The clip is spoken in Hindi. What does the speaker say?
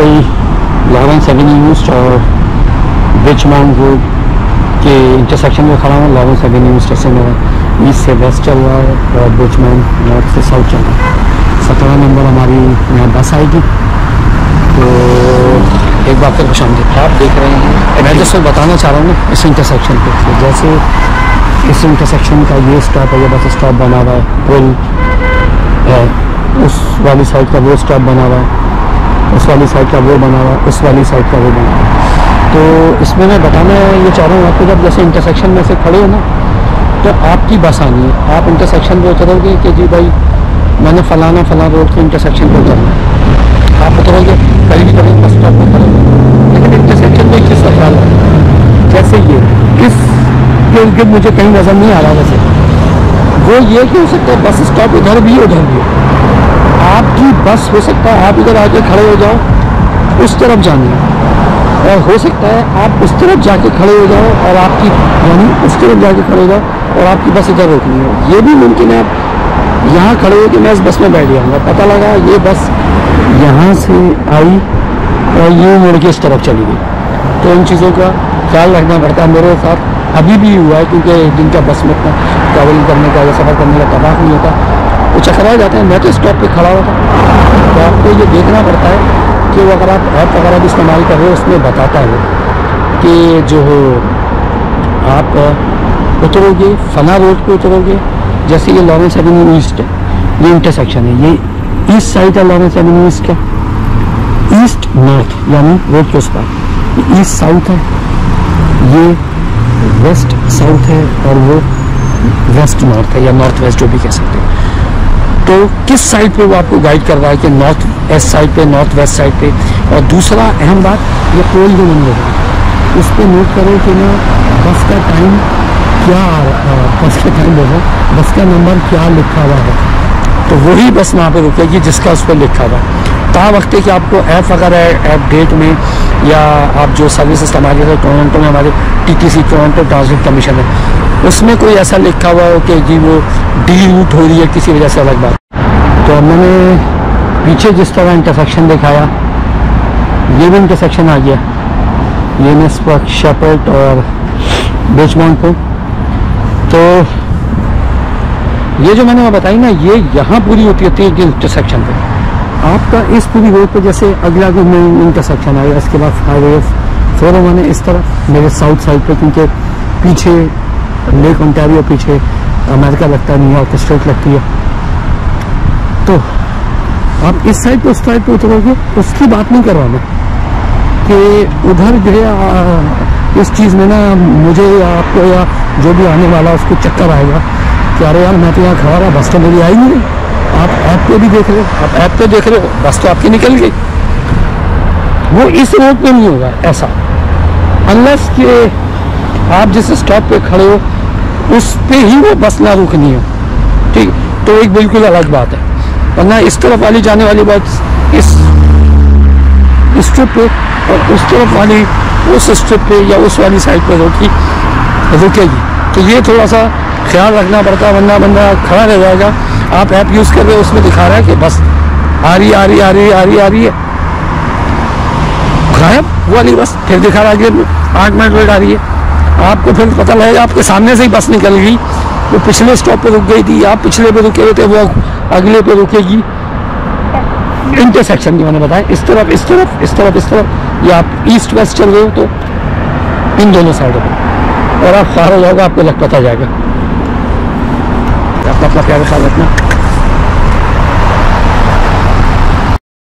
भाई लॉरेंस एवेन्यू ईस्ट और बिचमैन रोड के इंटरसेक्शन में खड़ा हूँ। लॉरेंस एवेन्यू स्टेशन में ईस्ट से वेस्ट चल रहा है और ब्रिज बिचमैन नॉर्थ से साउथ चल रहा है। सत्रह नंबर हमारी यहाँ बस आएगी। तो एक बार फिर खुश आप देख रहे हैं। मैं जैसे बताना चाह रहा हूँ ना इस इंटरसेक्शन तो जैसे इस इंटरसेक्शन का ये स्टॉप है, ये बस स्टॉप बना हुआ है। पुल है। उस वाली साइड का वो स्टॉप बना हुआ है। उस वाली साइड का वो बना हुआ, उस वाली साइड का वो बना हुआ। तो इसमें मैं बताना ये चाह रहा हूँ, आपको जब जैसे इंटरसेक्शन में से खड़े हो ना तो आपकी बस आनी है। आप इंटरसेक्शन पे उतरोगे कि जी भाई, मैंने फलाना फलाना रोड के इंटरसेक्शन पे उतरना आप उतरोगे, कहीं भी कभी बस स्टॉप पर लेकिन इंटरसेक्शन में एक चीज़ का ख्याल है? जैसे ये इस के मुझे कहीं नज़र नहीं आ रहा वैसे। वो ये कि हो सकता है बस स्टॉप इधर भी, उधर भी। आपकी बस हो सकता है, आप इधर आके खड़े हो जाओ, उस तरफ़ जानी। और हो सकता है आप उस तरफ़ जाके खड़े हो जाओ और आपकी, यानी उस तरफ़ जाके खड़े हो जाओ और आपकी बस इधर रोकनी हो। ये भी मुमकिन है, आप यहाँ खड़े हो कि मैं इस बस में बैठ जाऊँगा। पता लगा ये बस यहाँ से आई और ये मुड़ के इस तरफ़ चली गई। तो इन चीज़ों का ख्याल रखना पड़ता है मेरे साथ। अभी भी हुआ है, क्योंकि दिन का बस में इतना ट्रैवलिंग करने का या सफ़र करने का तबाह नहीं होता। वो चकरा जाते हैं। मैं तो स्टॉप पे खड़ा होता था। तो आपको ये देखना पड़ता है कि वो अगर आप ऐप वगैरह भी इस्तेमाल कर रहे हो, उसमें बताता है कि जो हो आप उतरोगे, फना रोड पे उतरोगे, जैसे ये लॉरेंस एवेन्यू ईस्ट है, ये इंटरसेक्शन है। ये ईस्ट साइड है लॉरेंस एवेन्यू ईस्ट का। ईस्ट नॉर्थ यानी रोड के। उस पार ईस्ट साउथ है। ये वेस्ट साउथ है और वो वेस्ट नॉर्थ है, या नॉर्थ वेस्ट जो भी कह सकते हैं। तो किस साइड पे वो आपको गाइड कर रहा है कि नॉर्थ वेस्ट साइड पे नॉर्थ वेस्ट साइड पे? और दूसरा अहम बात, ये पोल जो नंबर है उस पर नोट करो कि ना, बस का टाइम क्या आ रहा बस का टाइम बोलो बस का नंबर क्या लिखा हुआ है? तो वही बस वहाँ पर रुकेगी जिसका उस पर लिखा हुआ है। ता वक्त कि आपको ऐप वगैरह ऐप डेट में, या आप जो सर्विस इस्तेमाल करते हैं टोरंटो में हमारे T T C Toronto Transport Commission है, उसमें कोई ऐसा लिखा हुआ हो कि जी वो डी रूट हो रही है किसी वजह से अलग बात? तो मैंने पीछे जिस तरह इंटरसेक्शन दिखाया, ये भी इंटरसेक्शन आ गया। ये मैं शेपर्ट और बेचमॉन्ट को तो ये जो मैंने बताई ना, ये यहाँ पूरी होती होती है इंटरसेक्शन पे। आपका इस पूरी रोड पे जैसे अगला इंटरसेक्शन आएगा इसके बाद हाईवे फोर मैंने इस तरफ़, मेरे साउथ साइड पे, क्योंकि पीछे लेक ऑन्टारियो पीछे अमेरिका लगता है न्यूयॉर्क स्टेट लगती है। तो आप इस साइड पे उस साइड पे उतरोगे, उसकी बात नहीं कर रहा मैं कि उधर जो है इस चीज़ में ना मुझे या आपको या जो भी आने वाला, उसको चक्कर आएगा कि अरे यार, मैं तो यहाँ खड़ा रहा, बस तो मेरी आई नहीं। आप ऐप पे भी देख रहे हो, आप ऐप पे देख रहे हो, बस तो आपकी निकल गई। वो इस रोड पे नहीं होगा ऐसा। अनलेस कि आप जिस स्टॉप पे खड़े हो, उस पर ही वो बस ना रुकनी हो। ठीक? तो एक बिल्कुल अलग बात है। वरना इस तरफ़ वाली जाने वाली बस इस स्ट्रिप पे और उस तरफ़ वाली, उस स्ट्रिप पे या उस वाली साइड पर रोकी रुकेगी। तो ये थोड़ा सा ख्याल रखना पड़ता है वरना बंदा खड़ा रह जाएगा। आप ऐप यूज़ कर रहे हो, उसमें दिखा रहा है कि बस आ रही आ रही आ रही आ रही आ रही है। गायब वो वाली बस, फिर दिखा रहा है कि आठ मिनट वेट आ रही है। आपको फिर पता लगेगा, आपके सामने से ही बस निकल गई। वो पिछले स्टॉप पे रुक गई थी, आप पिछले पे रुके थे, वो अगले पे रुकेगी। इंटरसेक्शन की मैंने बताया, इस तरफ़ इस तरफ़ इस तरफ़ इस तरफ़। या आप ईस्ट वेस्ट चल रहे हो तो इन दोनों साइडों पर और आप सारा जाओगे, आपको लग पता जाएगा। अपना अपना प्यार ख्याल रखना।